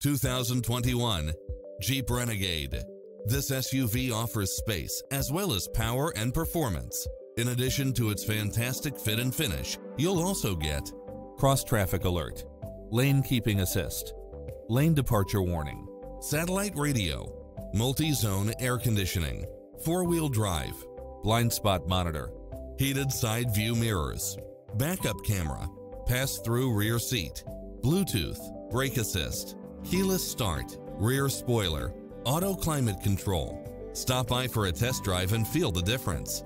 2021 Jeep Renegade. This SUV offers space as well as power and performance. In addition to its fantastic fit and finish, you'll also get cross traffic alert, lane keeping assist, lane departure warning, satellite radio, multi-zone air conditioning, four-wheel drive, blind spot monitor, heated side view mirrors, backup camera, pass-through rear seat, Bluetooth, brake assist, keyless start, rear spoiler, auto climate control. Stop by for a test drive and feel the difference.